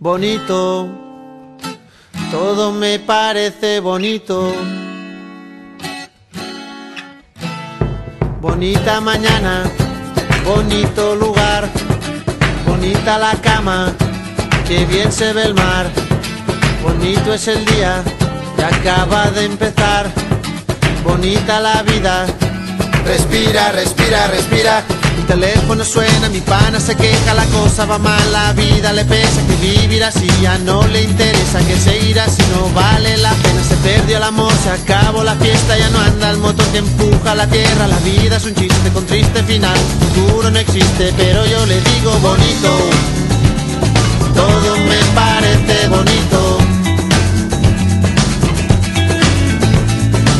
bonito, todo me parece bonito. Bonita mañana, bonito lugar, bonita la cama, que bien se ve el mar. Bonito es el día que acaba de empezar, bonita la vida. Respira, respira, respira. Mi teléfono suena, mi pana se queja, la cosa va mal, la vida le pesa, que vivir así ya no le interesa, que seguir así no vale la pena, se perdió el amor, se acabó la fiesta, ya no anda el motor que empuja la tierra, la vida es un chiste con triste final, futuro no existe, pero yo le digo bonito, todo me parece bonito,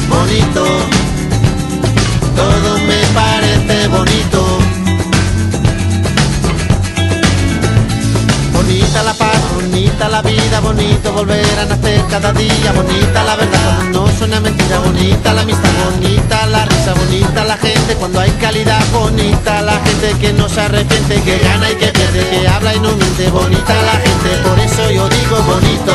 bonito, todo me parece bonito. La vida, bonito volver a nacer cada día, bonita la verdad. No suena mentira, bonita la amistad, bonita la risa, bonita la gente cuando hay calidad, bonita la gente que no se arrepiente, que gana y que pierde, que habla y no miente, bonita la gente, por eso yo digo bonito,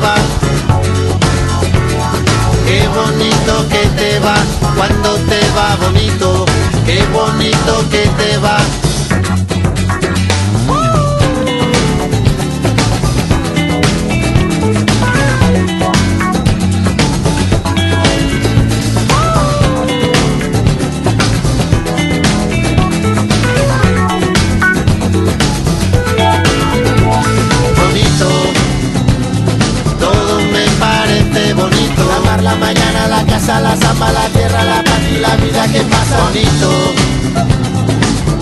que La mañana, la casa, la samba, la tierra, la paz y la vida que pasa bonito.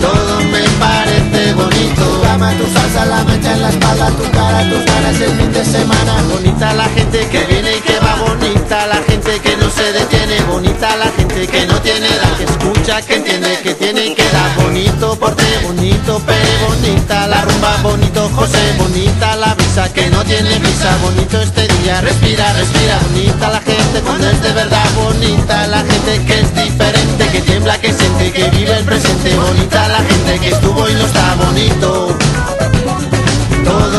Todo me parece bonito. Tu cama, tu salsa, la mancha en la espalda, tu cara, tus ganas el fin de semana. Bonita la gente que viene y que va bonita, la gente que no se detiene, bonita la gente que no tiene edad, que escucha, que entiende, que tiene y que da bonito porte, bonito pere, bonita la rumba, bonito José, bonita la brisa que no tiene prisa, bonito este respira, respira, bonita la gente cuando es de verdad, bonita la gente que es diferente, que tiembla, que siente, que vive el presente, bonita la gente que estuvo y no está bonito. Todo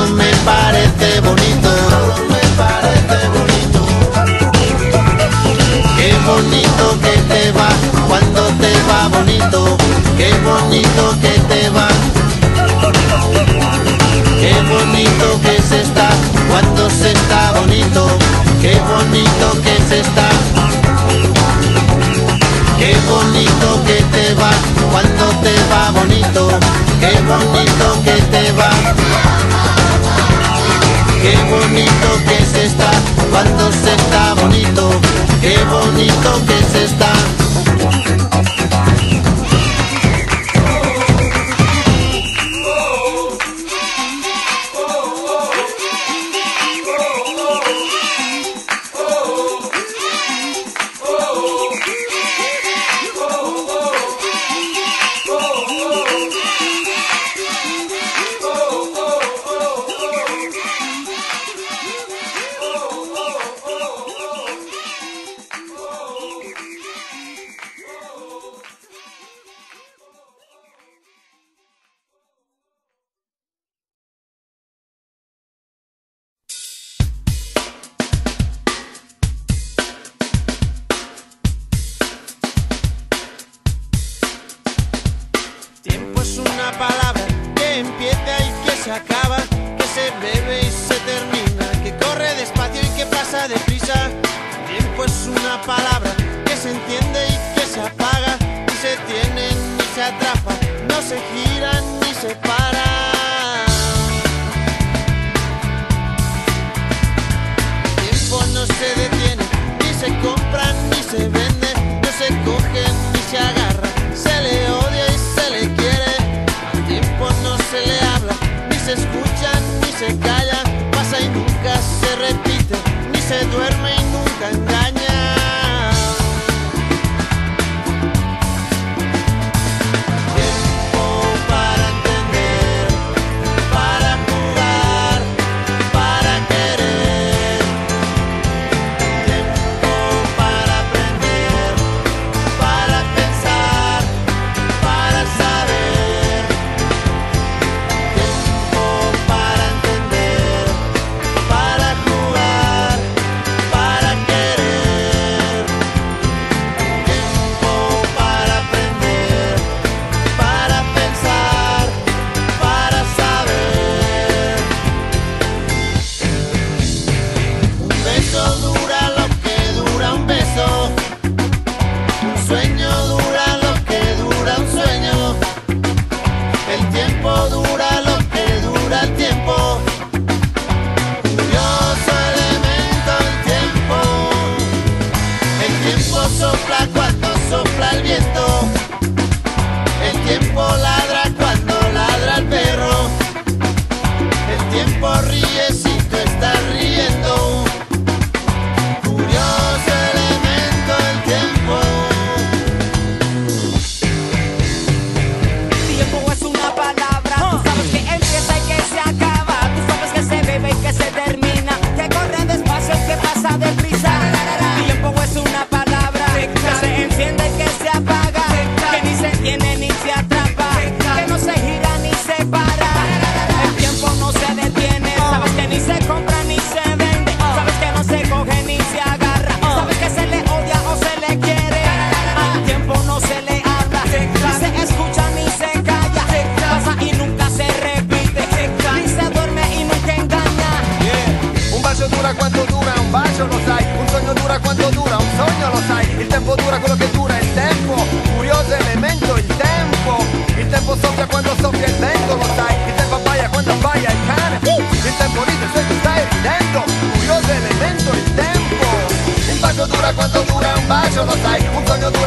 bonito que se está. Qué bonito que te va cuando te va bonito. Qué bonito que te va. Qué bonito que se está cuando se está bonito. Qué bonito que se acaba, que se bebe y se termina, que corre despacio y que pasa deprisa. Tiempo es una palabra que se entiende y que se apaga, ni se tiene ni se atrapa, no se gira ni se para. Tiempo no se detiene, ni se compra ni se vende, sing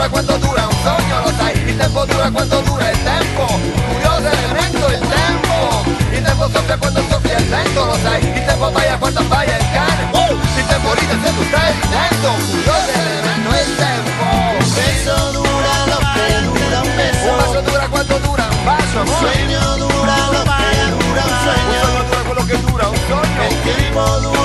dura cuánto dura un sogno lo sai il tempo dura quanto dura il tempo. Curioso elemento il tempo il tempo soffia quando soffia il vento lo sai il tempo abbaia quando abbaia il cane wow! il tempo ride se tu stai ridendo curioso elemento il tempo. Un beso dura lo che dura un beso. Un bacio dura quanto dura un bacio un sueño dura lo che dura un sueño un sogno dura quello che dura un sogno il tempo dura